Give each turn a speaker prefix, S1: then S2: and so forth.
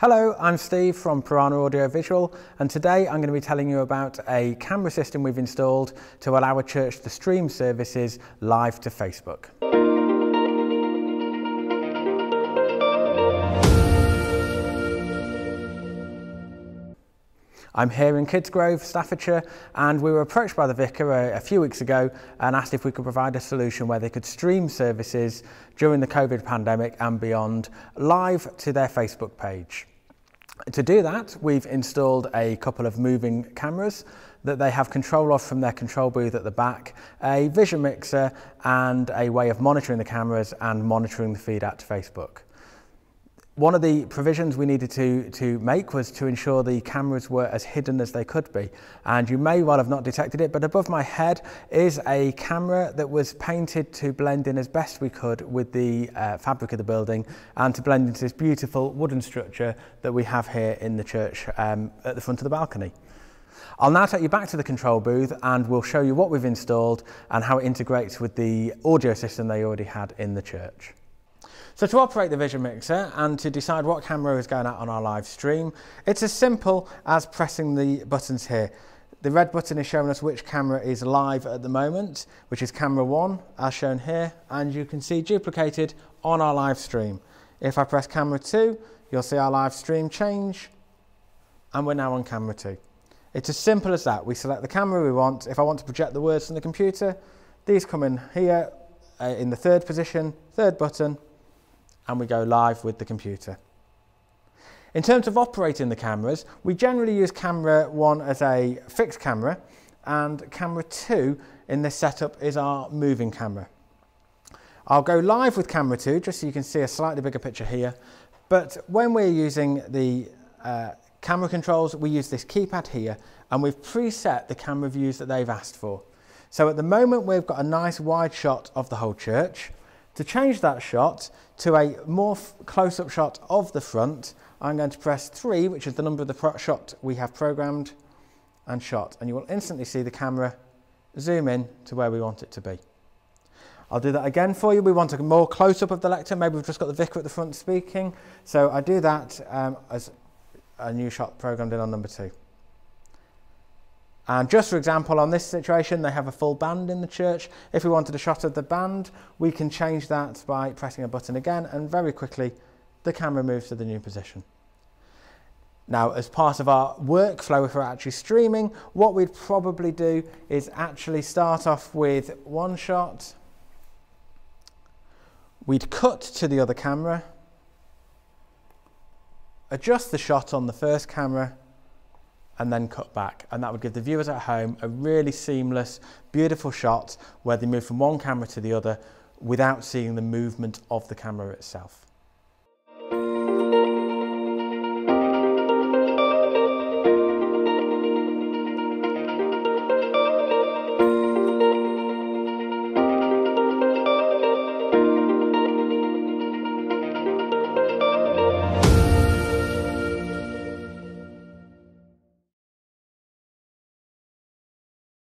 S1: Hello, I'm Steve from Piranha Audio Visual and today I'm going to be telling you about a camera system we've installed to allow a church to stream services live to Facebook. I'm here in Kidsgrove, Staffordshire, and we were approached by the vicar a, a, few weeks ago and asked if we could provide a solution where they could stream services during the COVID pandemic and beyond live to their Facebook page. To do that, we've installed a couple of moving cameras that they have control of from their control booth at the back, a vision mixer and a way of monitoring the cameras and monitoring the feed out to Facebook. One of the provisions we needed to, to make was to ensure the cameras were as hidden as they could be. And you may well have not detected it, but above my head is a camera that was painted to blend in as best we could with the uh, fabric of the building and to blend into this beautiful wooden structure that we have here in the church um, at the front of the balcony. I'll now take you back to the control booth and we'll show you what we've installed and how it integrates with the audio system they already had in the church. So to operate the Vision Mixer and to decide what camera is going out on our live stream, it's as simple as pressing the buttons here. The red button is showing us which camera is live at the moment, which is camera one, as shown here, and you can see duplicated on our live stream. If I press camera two, you'll see our live stream change, and we're now on camera two. It's as simple as that. We select the camera we want. If I want to project the words from the computer, these come in here uh, in the third position, third button, and we go live with the computer. In terms of operating the cameras, we generally use camera one as a fixed camera and camera two in this setup is our moving camera. I'll go live with camera two just so you can see a slightly bigger picture here. But when we're using the uh, camera controls, we use this keypad here and we've preset the camera views that they've asked for. So at the moment we've got a nice wide shot of the whole church. To change that shot to a more close-up shot of the front, I'm going to press 3, which is the number of the shot we have programmed, and shot. And you will instantly see the camera zoom in to where we want it to be. I'll do that again for you. We want a more close-up of the lectern. Maybe we've just got the vicar at the front speaking. So I do that um, as a new shot programmed in on number 2. And just for example, on this situation, they have a full band in the church. If we wanted a shot of the band, we can change that by pressing a button again, and very quickly, the camera moves to the new position. Now, as part of our workflow, if we're actually streaming, what we'd probably do is actually start off with one shot. We'd cut to the other camera, adjust the shot on the first camera, and then cut back. And that would give the viewers at home a really seamless, beautiful shot where they move from one camera to the other without seeing the movement of the camera itself.